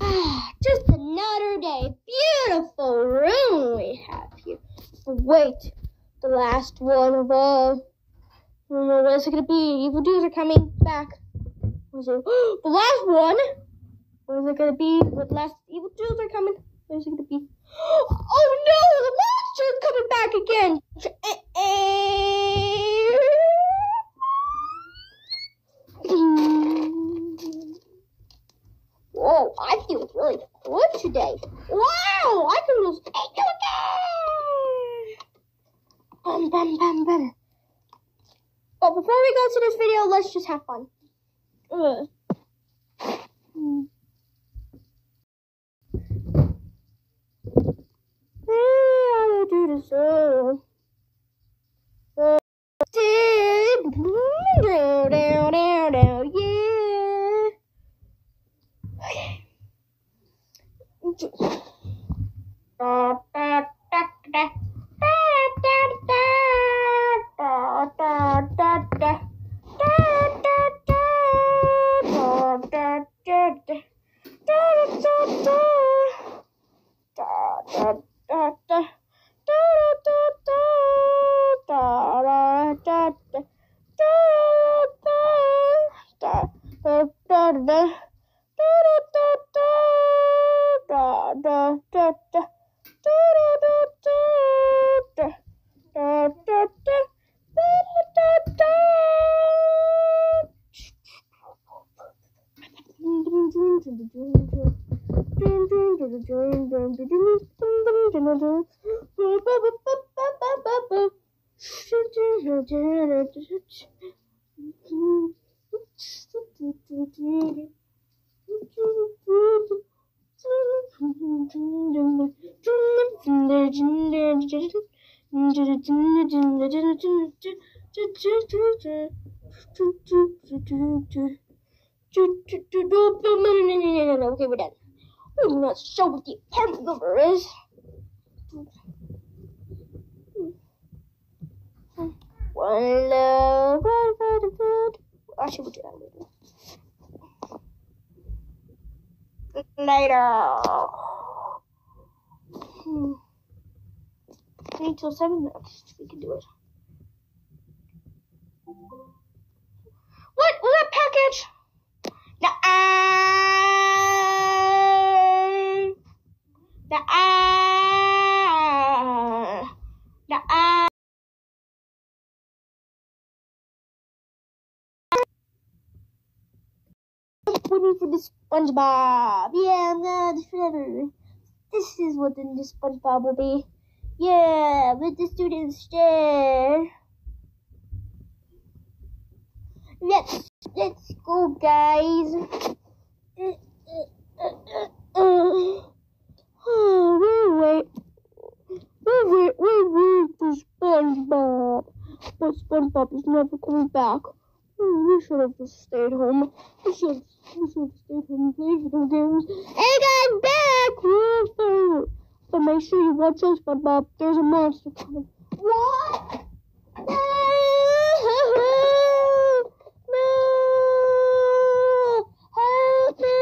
Ah, just another day. Beautiful room we have here. Wait, the last one of all. I don't know gonna be. Evil dudes are coming back. The last one. What is it gonna be? What last evil dudes are coming? What is it gonna be? Oh no! The monster's coming back again. Whoa! I feel really good today. Wow! I can just take you again. Bum bum bum bum. But before we go to this video, let's just have fun. Ugh. Do this all. Uh, chữ ta ta ta ta. Okay, we're done. I'm not sure what the apartment number is. One love. Actually, we'll do that later. Later. Hmm. Wait till seven minutes. We can do it. What? Was that package? The I. The I. The I. Waiting for the SpongeBob. Yeah, no, this forever. This is what the new SpongeBob will be. Yeah, with the students share. Let's let's go, guys. Uh, uh, uh, Oh, wait, wait, wait, wait, wait, wait for SpongeBob. But SpongeBob is never coming back. We should have just stayed home. We should, we should have stayed home and played video games. Hey guys, back! But make sure you watch out, SpongeBob. There's a monster coming. What? No! No! Help me!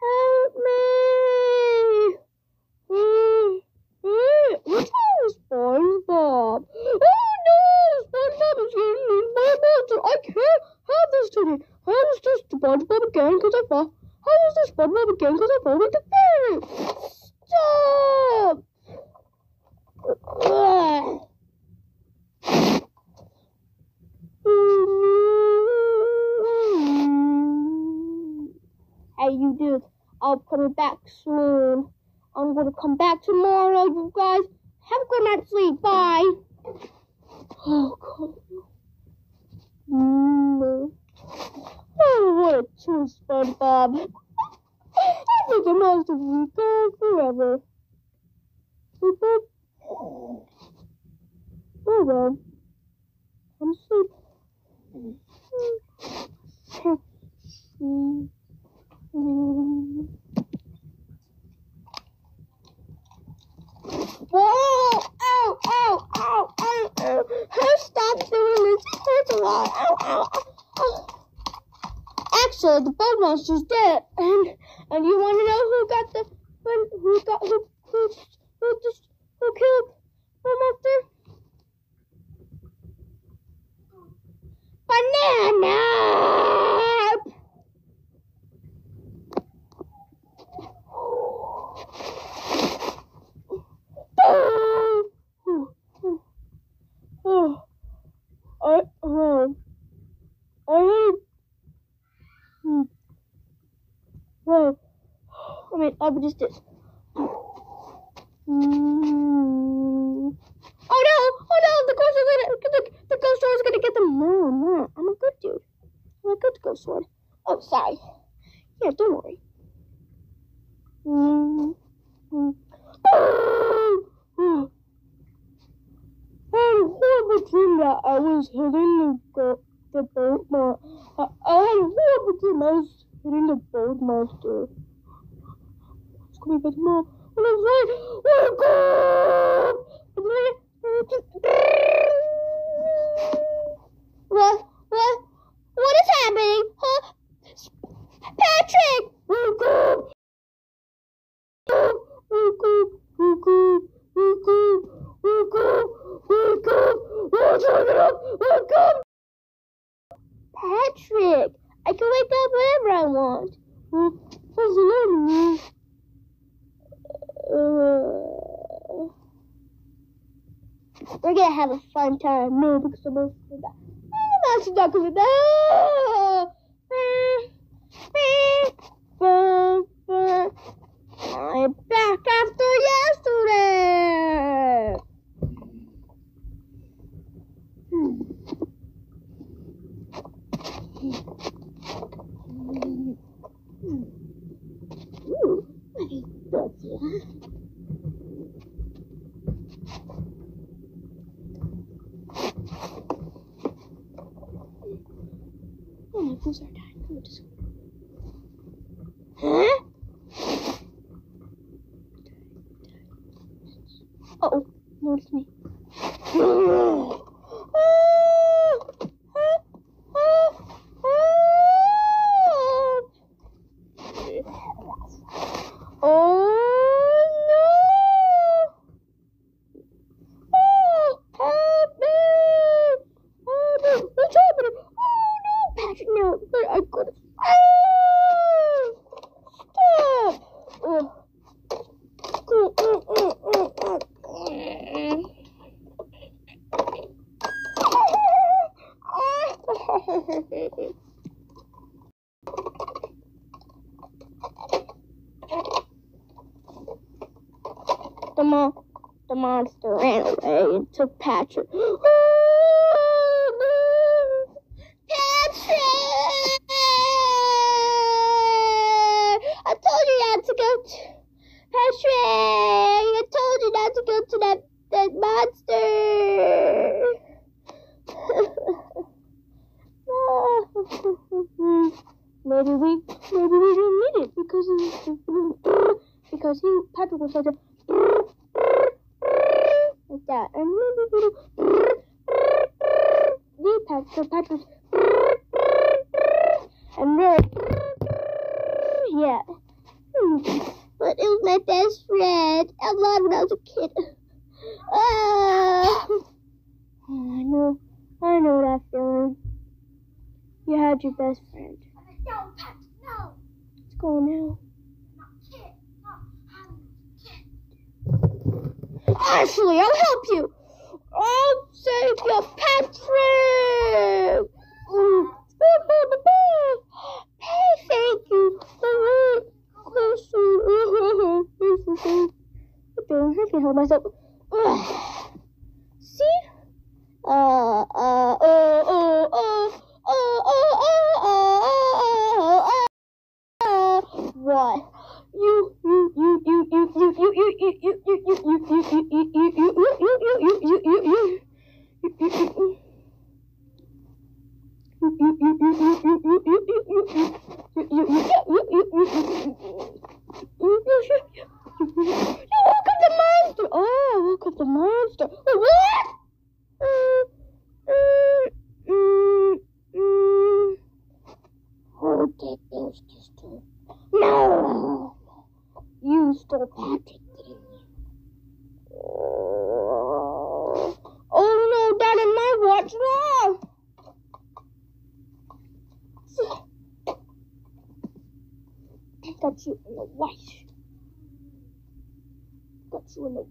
Help me! Mm, mm, What's wrong with SpongeBob? Oh no! SpongeBob is getting eaten by a monster! I can't have this today! How is this SpongeBob again? Because I fall. How is this SpongeBob again? Because I fall with the fairy! Stop! Ugh. Hey, you dude, I'll come back soon. I'm gonna come back tomorrow, you guys. Have a good night's sleep. Bye. Oh, God. Mm. Oh, what a true SpongeBob. I think the monster will be gone forever. Oh, well. I'm asleep. Whoa! Ow! Ow! Ow! Ow! Ow! Stop doing this! It hurts a lot! Ow! Ow! ow. Actually, the bug monster's dead, and And you want to know who got the who, got who just who killed the monster? Banana. Oh, oh, I, um, I hmm, well, I mean, I just did. Mm. Oh no! Oh no! The ghost is gonna, the, the ghost sword is gonna get them. No, no, I'm a good dude. I'm a good ghost sword. Oh, sorry. Yeah, don't worry. Mm. Mm. I had a horrible dream that I was hitting the, the the Birdmaster. I, I love the mouse hitting the Birdmaster. to Big Mom. And I was like, oh God! And then, just... time. No, because I'm supposed to do. I'm not going to do that. I'm back after. Oh, no, it's me. Oh no! Oh, help me! Oh no, what's happening? Oh no, Patrick, no, but I could. Oh, stop! Oh. Oh, oh, oh, oh, oh. The mo- the monster ran away and took Patrick. Patrick! I told you not to go to Patrick! I told you not to go to that that monster. Maybe we maybe we didn't need it because of, because he Patrick was such a like that. And the Patrick, Patrick, and then, yeah. But it was my best friend. I loved when I was a kid. Oh, I know, I know that feeling. You had your best friend. No, Patrick, no. Let's go now. Ashley, I'll help you. I'll save you, Patrick. Hey, thank you. I can help myself. See? Uh, uh, uh, uh, uh, uh, uh, uh, uh, uh, what? You, you, you, you, you, you, you, you, you, you, you, you, you, you, you, you, you, you, you, you, you, you, you. You got you in the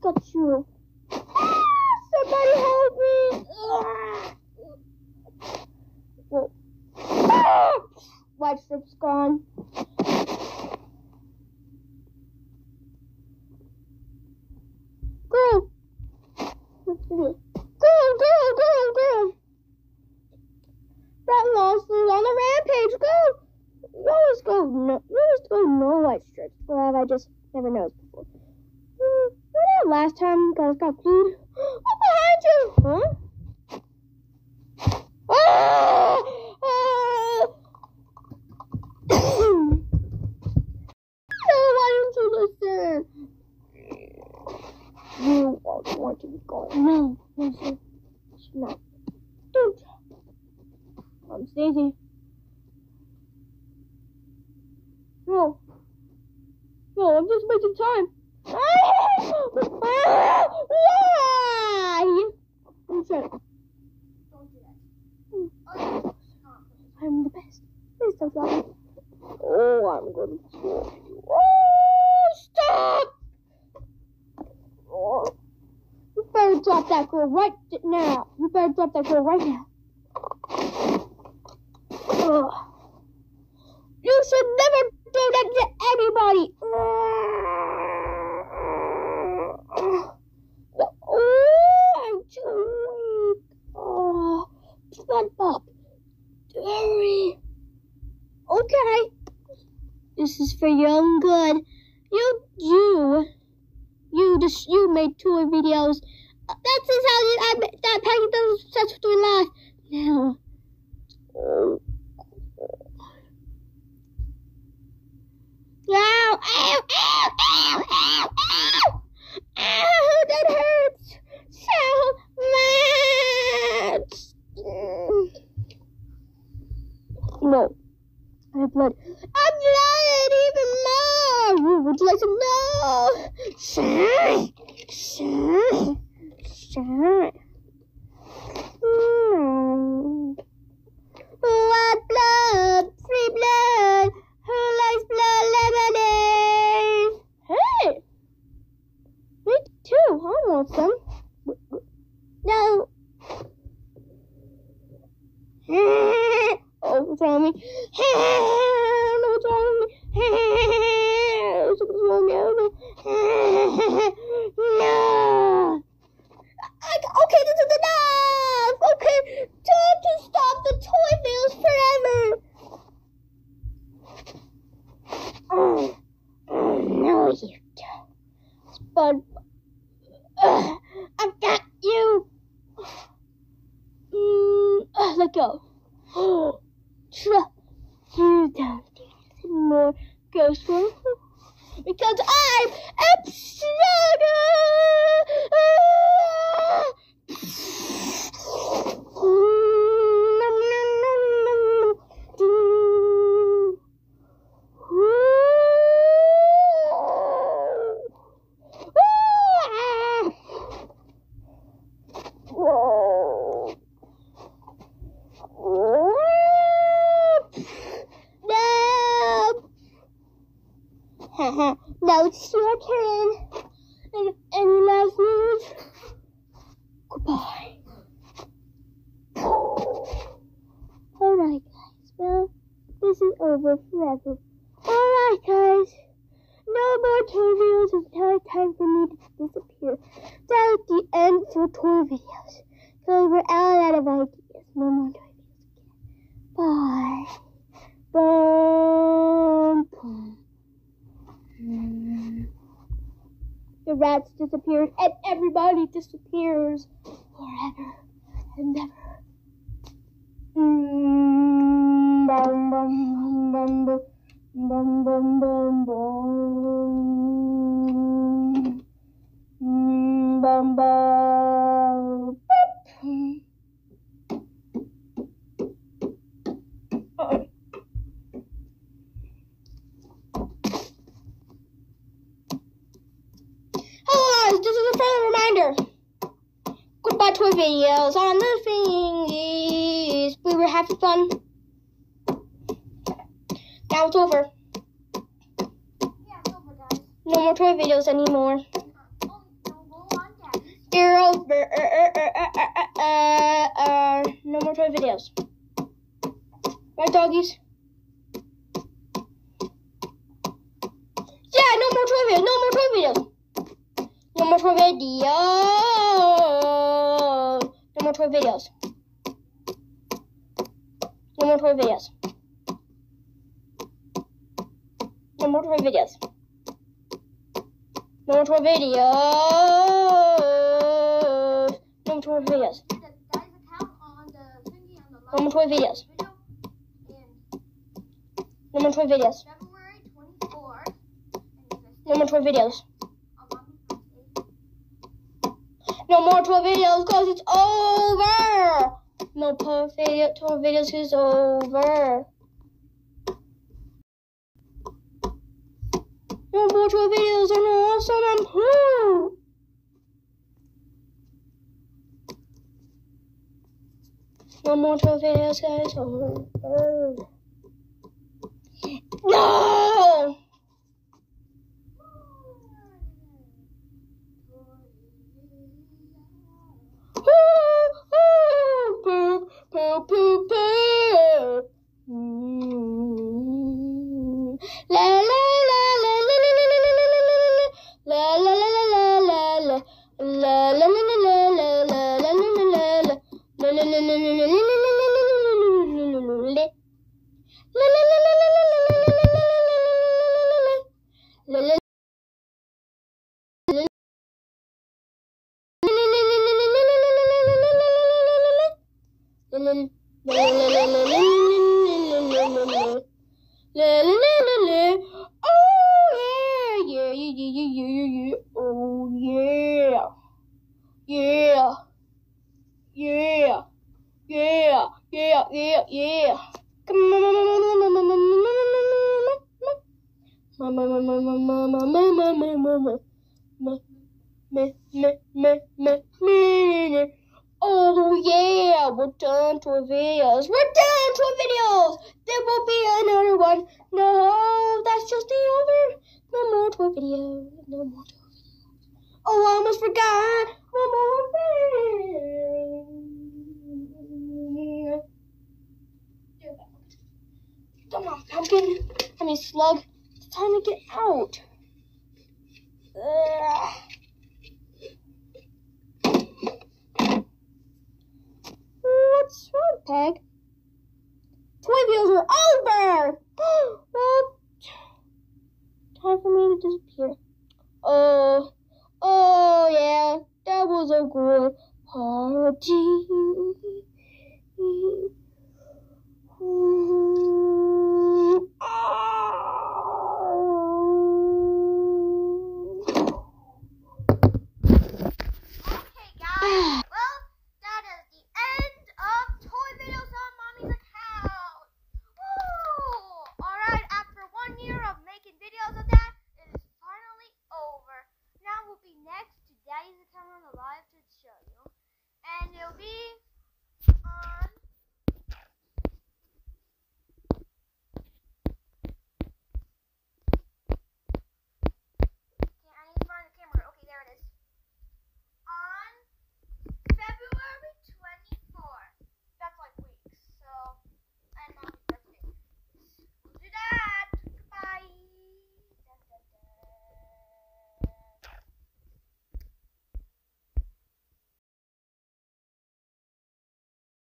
got you. Ah, somebody help me! Well, ah, life strip's gone. Go! Go! Go! Go! Go! That monster's on the rampage. Go, Let's go, no, Let's go, no life strips. have I just. hasta aquí. I'm to kill you. Oh, stop! Oh. You better drop that girl right now. You better drop that girl right now. Ugh. You should never do that to anybody. Oh, I'm too weak. Oh, SpongeBob. Hurry. Okay. This is for your own good. You, you, you just, you made toy videos. Uh, That's how I, that Peggy does such with life. Now. Oh. Ow, ow, ow, ow, ow, ow! Ow, that hurts so much. No. I have blood. I'm blooded even more. Ooh, Would you like to know? Sure. Sure. Sure. Hmm. What blood? Free blood. Who likes blood lemonade? Hey. Me too. I want some. No. oh, what's wrong with me? no, what's wrong with me? Something's wrong with me. No. I, okay, this is enough. Okay, time to stop the toy bills forever. Oh, oh no, you don't. SpongeBob. Ugh, I've got you. Mm, uh, let go. Trust you any more ghost work because I'm a now it's your turn. And any last moves? Goodbye. Alright, guys. Well, this is over forever. Alright, guys. No more toy videos. It's now time for me to disappear. That's the end for toy videos. Because we're out of ideas. No more toy videos again. Bye. Boom. Boom. Mm. The rats disappeared and everybody disappears forever and ever. Mm, bum, bum, bum, bum, bum, bum, bum, bum. Mm, bum, bum, toy videos on the thingies. We were having fun. Now it's over. Yeah, it's over, guys. No more toy videos anymore. Oh, no. They're over. Uh, uh, no more toy videos. Right, doggies? Yeah, no more toy videos. No more toy videos. No more toy videos. No more toy videos. No more toy videos. No more toy videos. No more toy videos. No more toy videos. The guy's account on the thingy on the No more toy videos. No more toy videos. February 24th. And it's No more toy videos. No more toy videos because it's over. No toy video, toy videos is over. No more toy videos and awesome and cool. No more toy videos guys over. No! Oh yeah, we're done toy videos. We're done toy videos. There will be another one. No, that's just the over. No more toy videos. No more toy videos. Oh, I almost forgot. One more thing. Come on, pumpkin. I mean, slug. It's time to get out. Ugh. What's wrong, Peg? Toy wheels are over! well, time for me to disappear. Oh, oh yeah, that was a good party. next to Daddy's Eternal Alive to show you. And it'll be